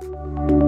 Música